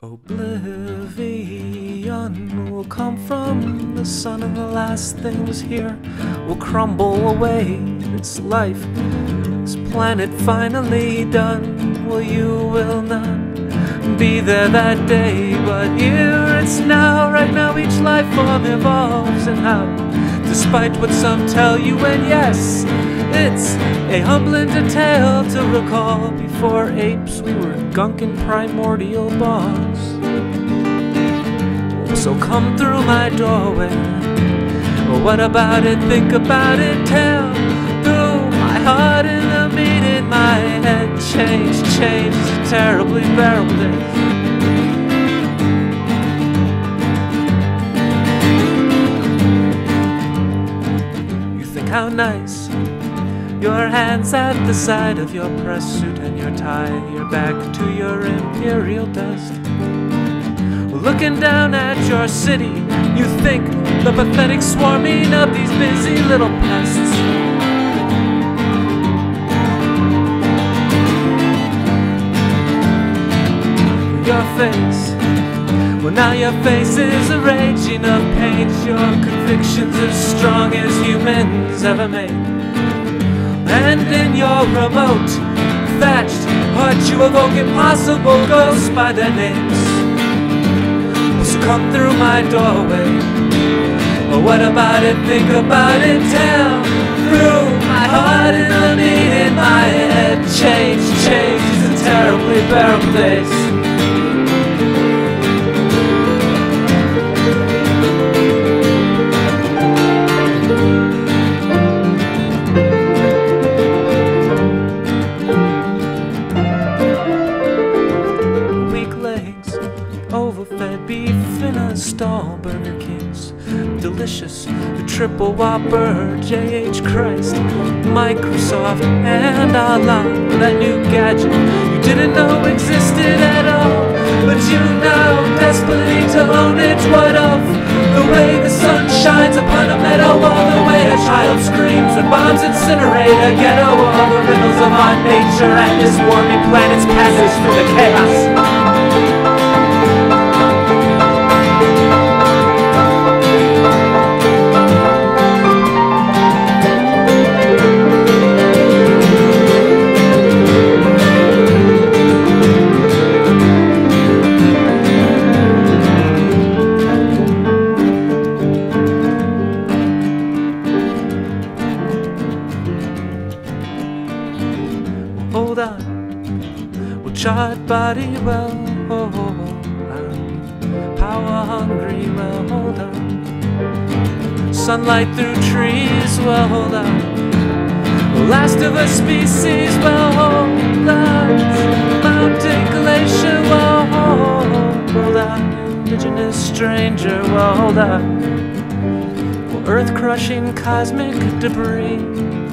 Oblivion will come from the sun, and the last things here will crumble away. It's life, this planet finally done. Well, you will not be there that day, but here it's now. Right now, each life form evolves, and how, despite what some tell you, and yes, it's a humbling tale to recall. Before apes, we were gunk and primordial bogs. So come through my doorway. What about it? Think about it. Tell through my heart in the beat in my head. Change, change, is terribly bearable think how nice your hands at the side of your press suit and your tie, your back to your imperial dust. Looking down at your city, you think the pathetic swarming of these busy little pests. Your face, well, now your face is a raging of pain. Your convictions as strong as humans ever made. And in your remote, thatched hut, you evoke impossible ghosts by their names. So come through my doorway. But what about it? Think about it. Tell through my heart the beat in my head. Change, change is a terribly bearable days. Overfed beef in a stall, Burger Kings, delicious, the triple whopper, JH Christ, Microsoft, and Allah, that new gadget you didn't know existed at all, but you now desperately to own it. What of the way the sun shines upon a meadow, all the way a child screams when bombs incinerate a ghetto, all the riddles of our nature and this warming planet's passage through the chaos. Hold on, We'll charred body, well, hold on. Power hungry, well, hold on. Sunlight through trees, well, hold on. Last of a species, well, hold on. Mountain glacier, well, hold, on. Indigenous stranger, well, hold on. Earth crushing cosmic debris.